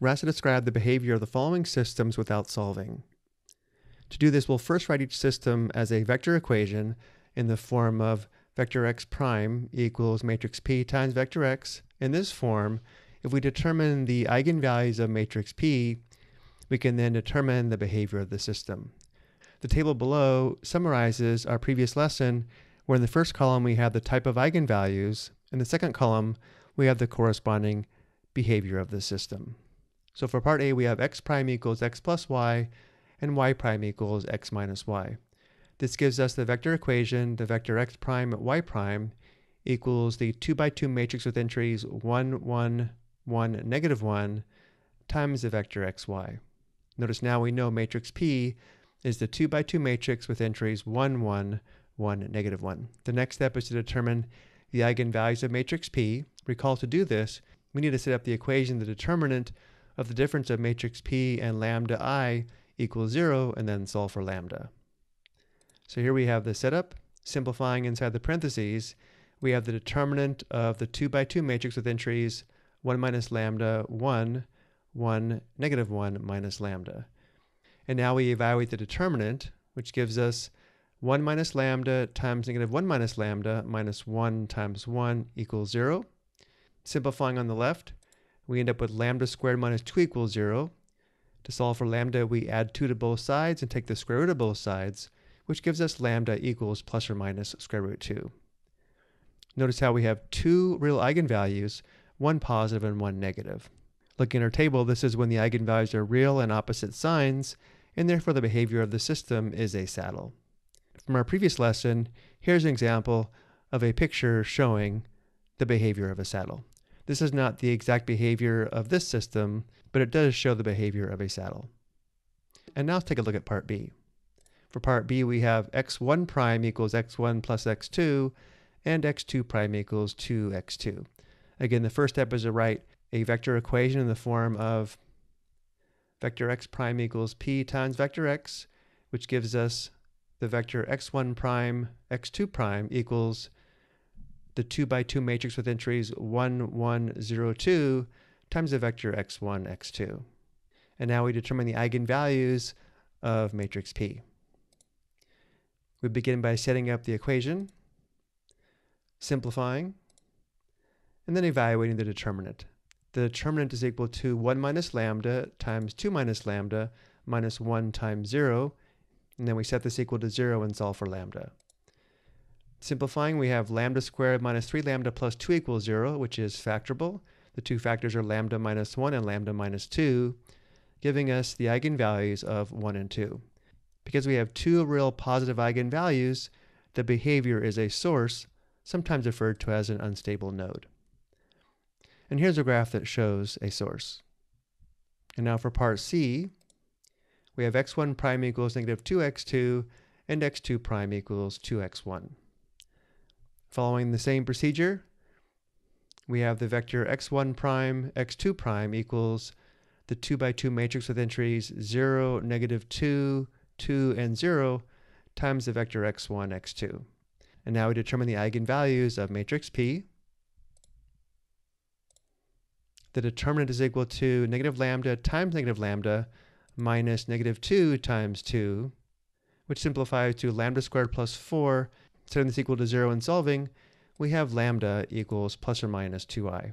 we're asked to describe the behavior of the following systems without solving. To do this, we'll first write each system as a vector equation in the form of vector x prime equals matrix P times vector x. In this form, if we determine the eigenvalues of matrix P, we can then determine the behavior of the system. The table below summarizes our previous lesson where in the first column we have the type of eigenvalues, in the second column we have the corresponding behavior of the system. So for part A we have x prime equals x plus y and y prime equals x minus y. This gives us the vector equation, the vector x prime at y prime equals the 2 by 2 matrix with entries 1, 1, 1, negative 1 times the vector xy. Notice now we know matrix P is the 2 by 2 matrix with entries 1, 1, 1, negative 1. The next step is to determine the eigenvalues of matrix P. Recall to do this, we need to set up the equation, the determinant of the difference of matrix P and lambda i equals 0, and then solve for lambda. So here we have the setup. Simplifying inside the parentheses, we have the determinant of the 2 by 2 matrix with entries 1 minus lambda, 1, 1, negative 1 minus lambda. And now we evaluate the determinant, which gives us 1 minus lambda times negative 1 minus lambda minus 1 times 1 equals 0. Simplifying on the left, we end up with lambda squared minus 2 equals 0. To solve for lambda, we add 2 to both sides and take the square root of both sides, which gives us lambda equals plus or minus square root 2. Notice how we have two real eigenvalues, one positive and one negative. Looking at our table, this is when the eigenvalues are real and opposite signs, and therefore the behavior of the system is a saddle. From our previous lesson, here's an example of a picture showing the behavior of a saddle. This is not the exact behavior of this system, but it does show the behavior of a saddle. And now let's take a look at part B. For part B, we have x1 prime equals x1 plus x2, and x2 prime equals 2x2. Again, the first step is to write a vector equation in the form of vector x prime equals p times vector x, which gives us the vector x1 prime, x2 prime equals the 2 by 2 matrix with entries 1, 1, 0, 2 times the vector x1, x2. And now we determine the eigenvalues of matrix P. We begin by setting up the equation, simplifying, and then evaluating the determinant. The determinant is equal to 1 minus lambda times 2 minus lambda minus 1 times 0, and then we set this equal to 0 and solve for lambda. Simplifying, we have lambda squared minus 3 lambda plus 2 equals 0, which is factorable. The two factors are lambda minus 1 and lambda minus 2, giving us the eigenvalues of 1 and 2. Because we have two real positive eigenvalues, the behavior is a source, sometimes referred to as an unstable node. And here's a graph that shows a source. And now for part C, we have x1 prime equals negative 2x2 and x2 prime equals 2x1. Following the same procedure, we have the vector x1 prime, x2 prime equals the 2 by 2 matrix with entries 0, negative 2, 2, and 0 times the vector x1, x2. And now we determine the eigenvalues of matrix P, the determinant is equal to negative lambda times negative lambda minus negative 2 times 2, which simplifies to lambda squared plus 4. Setting this equal to 0 and solving, we have lambda equals plus or minus 2i.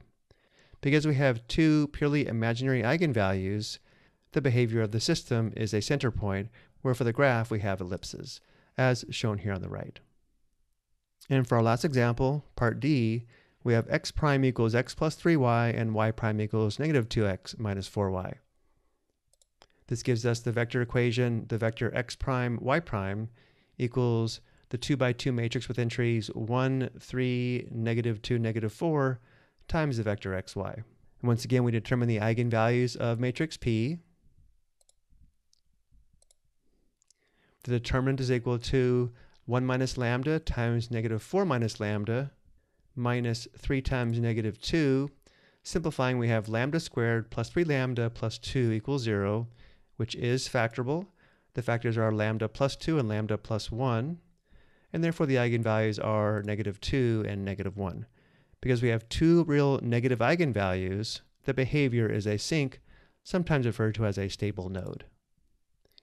Because we have two purely imaginary eigenvalues, the behavior of the system is a center point, where for the graph we have ellipses, as shown here on the right. And for our last example, part D, we have x prime equals x plus 3y and y prime equals negative 2x minus 4y. This gives us the vector equation, the vector x prime, y prime equals the 2 by 2 matrix with entries 1, 3, negative 2, negative 4 times the vector xy. And once again, we determine the eigenvalues of matrix P. The determinant is equal to 1 minus lambda times negative 4 minus lambda minus 3 times negative 2. Simplifying, we have lambda squared plus 3 lambda plus 2 equals 0, which is factorable. The factors are lambda plus 2 and lambda plus 1, and therefore the eigenvalues are negative 2 and negative 1. Because we have two real negative eigenvalues, the behavior is a sink, sometimes referred to as a stable node.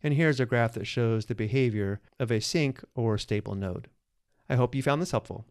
And here's a graph that shows the behavior of a sink or stable node. I hope you found this helpful.